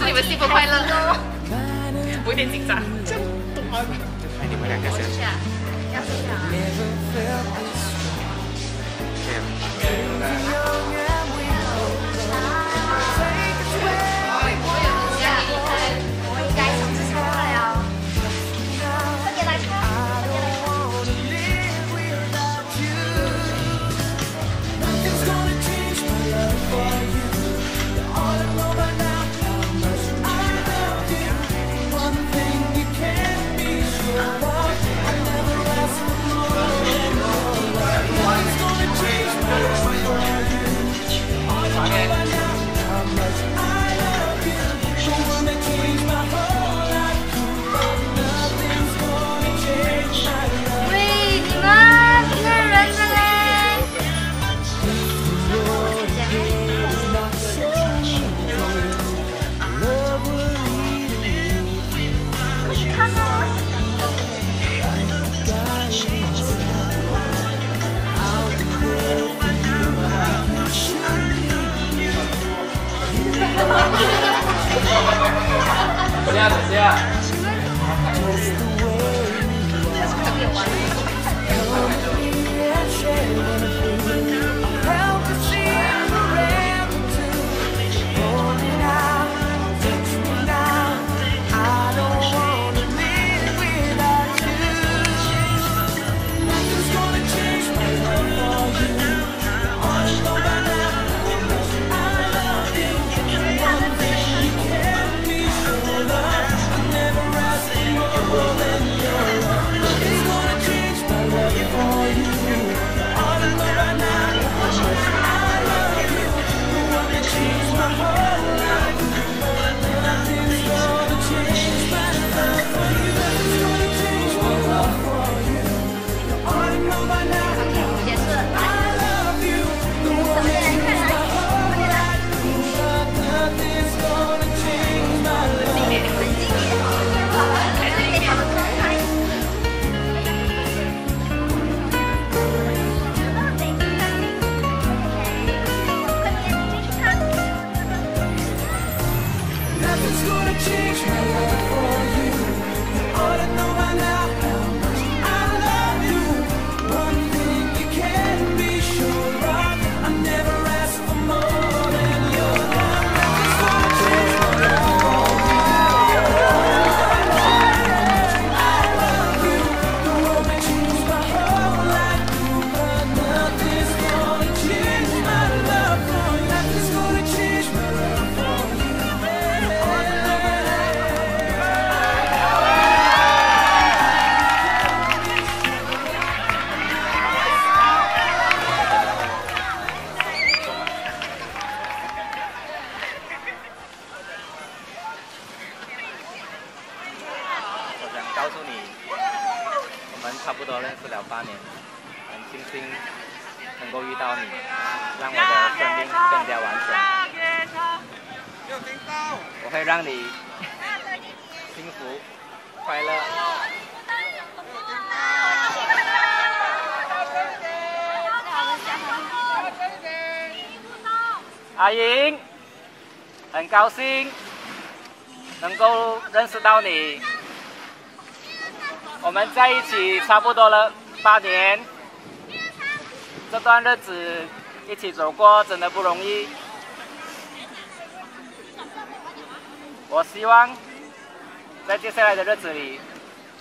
祝你们幸福快乐。我有点紧张。哎，你们两个先。要睡觉。怎么样？怎么样？告会让你幸福快乐。阿英，很高兴能够认识到你。我们在一起差不多了八年，这段日子一起走过真的不容易。我希望在接下来的日子里，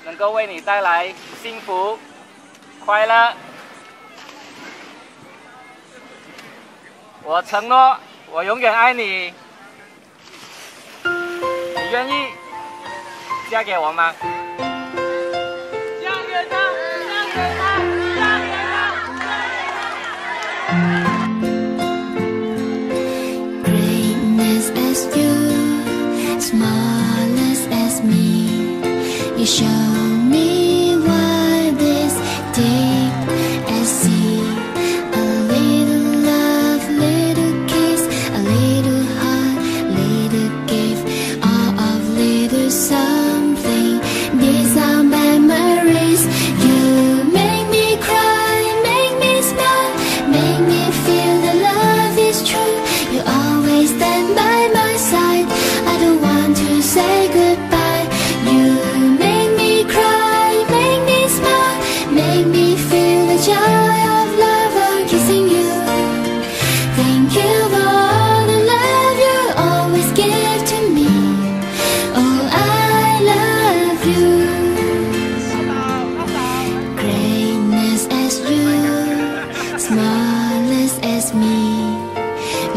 能够为你带来幸福、快乐。我承诺，我永远爱你。你愿意嫁给我吗嫁给他！嫁给他！嫁给他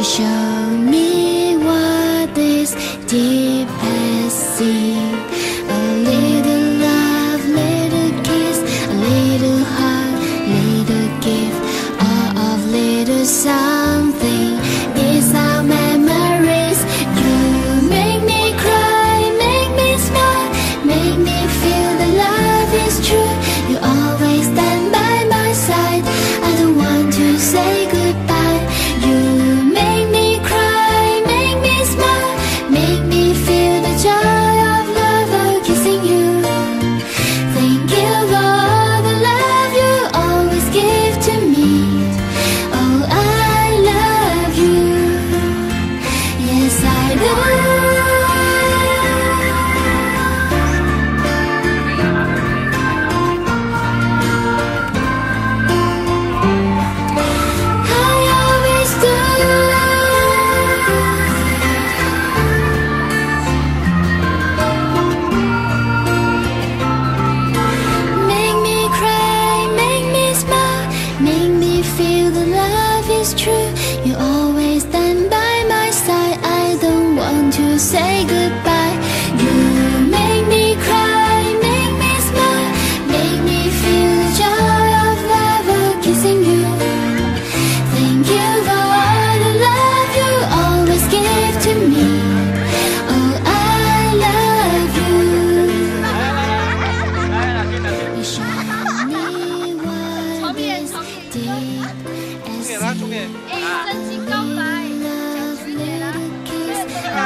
想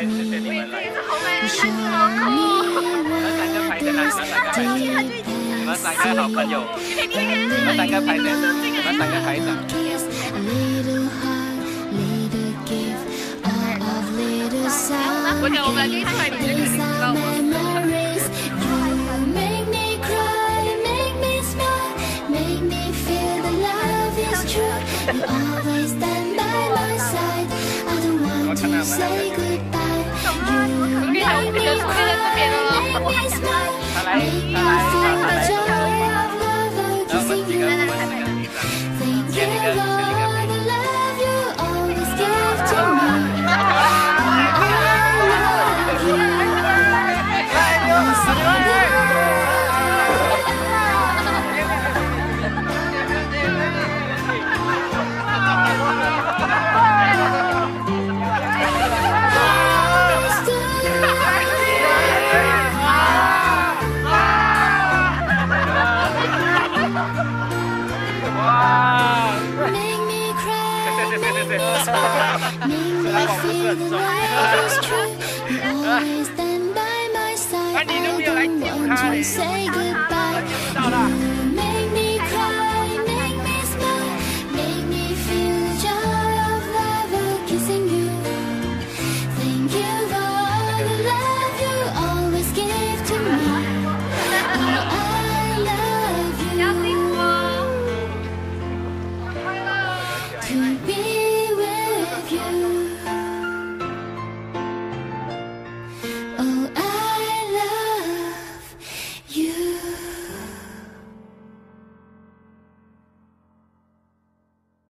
Wait, Little heart, little gift, little. These memories. You make me cry, make me smile, make me feel love is true. You always stand by my side. I don't want to say goodbye. 太想拜拜拜拜哎，你就别来听他的。